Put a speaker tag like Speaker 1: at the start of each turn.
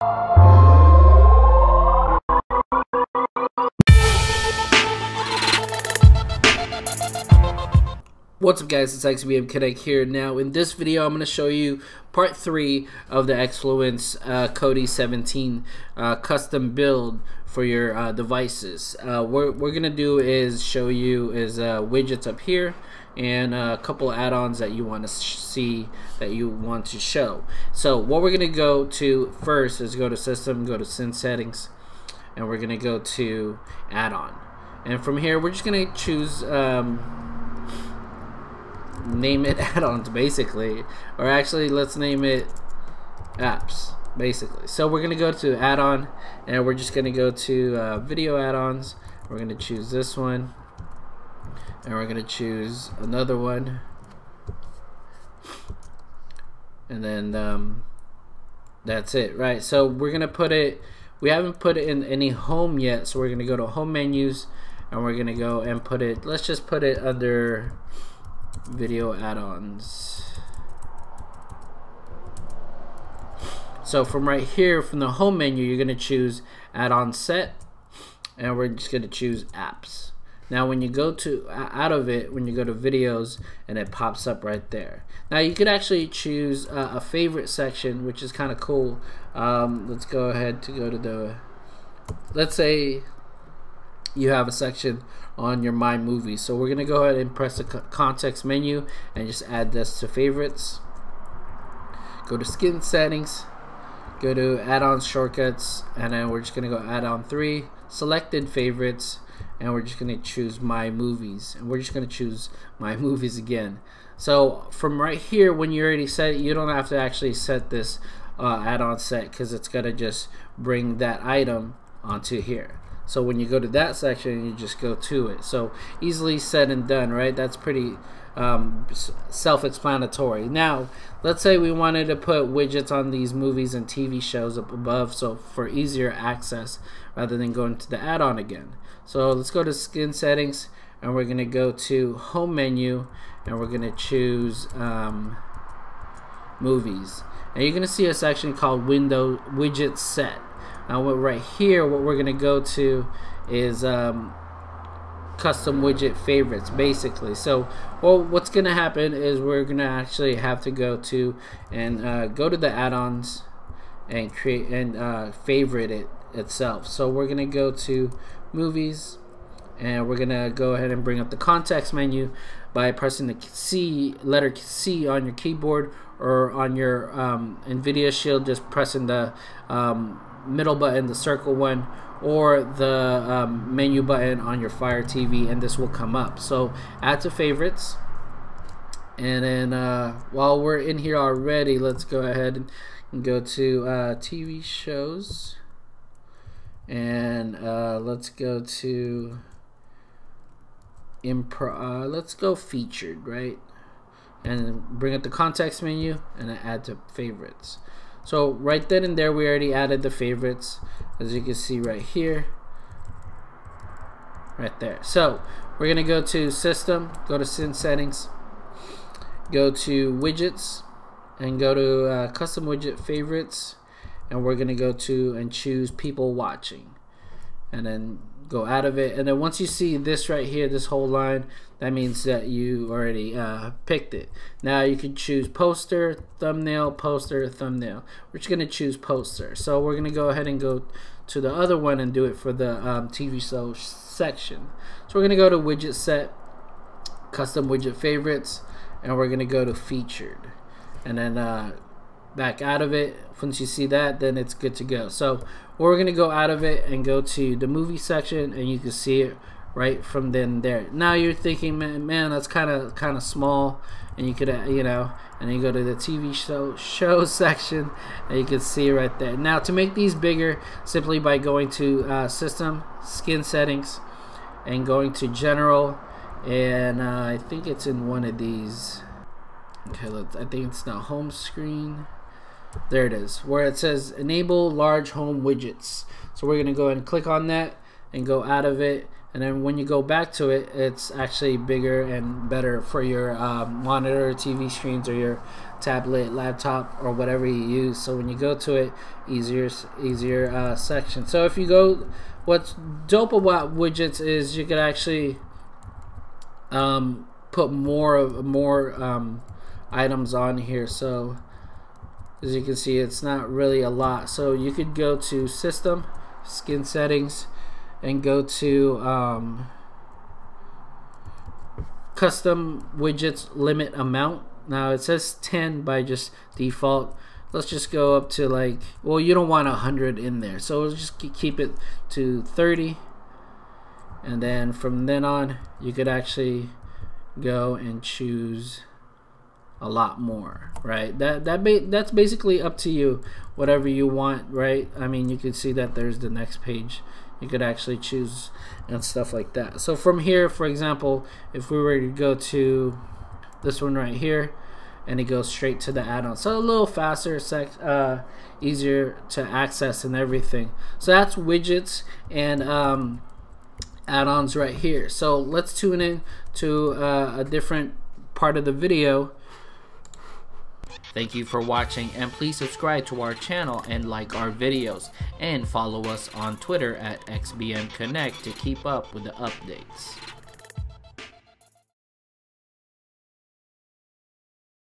Speaker 1: What's up guys, it's XBM Connect here. Now in this video I'm going to show you part 3 of the Xonfluence uh, Kodi 17 uh, custom build for your uh, devices. Uh, what we're going to do is show you is uh, widgets up here and a couple add-ons that you want to see that you want to show. So what we're going to go to first is go to system, go to skin settings and we're going to go to add-on. And from here we're just going to choose um, name it add-ons basically or actually let's name it apps basically so we're gonna go to add-on and we're just gonna go to uh, video add-ons we're gonna choose this one and we're gonna choose another one and then um, that's it right so we're gonna put it we haven't put it in any home yet so we're gonna go to home menus and we're gonna go and put it let's just put it under video add-ons. So from right here, from the home menu, you're to choose add-on set, and we're just to choose apps. Now when you go to out of it, when you go to videos, and it pops up right there. Now you could actually choose uh, a favorite section, which is kind of cool. Um, let's go ahead to go to the, let's say you have a section on your My Movies. So we're going to go ahead and press the context menu and just add this to favorites. Go to skin settings, go to add-on shortcuts, and then we're just going to go add-on 3, selected favorites, and we're just going to choose My Movies. And we're just going to choose My Movies again. So from right here, when you already set it, you don't have to actually set this uh, add-on set because it's going to just bring that item onto here. So when you go to that section, you just go to it. So easily said and done, right? That's pretty um, self-explanatory. Now, let's say we wanted to put widgets on these movies and TV shows up above, so for easier access rather than going to the add-on again. So let's go to skin settings, and we're going to go to home menu, and we're going to choose um, movies. And you're going to see a section called window widget set. Now right here, what we're gonna go to is um, custom widget favorites basically. So well, what's gonna happen is we're gonna actually have to go to and uh, go to the add-ons and create and uh, favorite it itself. So we're gonna go to movies and we're gonna go ahead and bring up the context menu by pressing the C letter C on your keyboard or on your um, NVIDIA Shield just pressing the um, middle button, the circle one, or the um, menu button on your Fire TV, and this will come up. So add to favorites. And then uh, while we're in here already, let's go ahead and go to uh, TV shows. And uh, let's go to improv. Uh, let's go featured, right? And bring up the context menu and add to favorites. So right then and there we already added the favorites as you can see right here. Right there. So we're gonna go to system go to skin settings go to widgets and go to uh, custom widget favorites and we're gonna go to and choose people watching. And then go out of it. And then once you see this right here this whole line that means that you already uh, picked it. Now you can choose poster thumbnail poster thumbnail. We're just gonna choose poster. So we're gonna go ahead and go to the other one and do it for the um, TV show section. So we're gonna go to widget set custom widget favorites and we're gonna go to featured. And then uh, back out of it. Once you see that then it's good to go. So we're gonna go out of it and go to the movie section and you can see it right from then there. Now you're thinking man, man that's kind of kind of small and you could uh, you know and you go to the TV show show section and you can see right there. Now to make these bigger simply by going to uh, system skin settings and going to general and uh, I think it's in one of these. Okay let's I think it's the home screen there it is where it says enable large home widgets so we're gonna go and click on that and go out of it and then when you go back to it it's actually bigger and better for your um, monitor TV screens or your tablet, laptop, or whatever you use. So when you go to it, easier easier uh, section. So if you go, what's dope about widgets is you can actually um, put more of more um, items on here. So as you can see, it's not really a lot. So you could go to System, Skin Settings, and go to um, Custom Widgets Limit Amount now it says 10 by just default. Let's just go up to like, well, you don't want 100 in there. So we'll just keep it to 30. And then from then on, you could actually go and choose a lot more, right? That that ba that's basically up to you, whatever you want, right? I mean, you can see that there's the next page. You could actually choose and stuff like that. So from here, for example, if we were to go to this one right here and it goes straight to the add-on so a little faster sec uh, easier to access and everything so that's widgets and um, add-ons right here so let's tune in to uh, a different part of the video
Speaker 2: Thank you for watching and please subscribe to our channel and like our videos and follow us on Twitter at XBM Connect to keep up with the updates.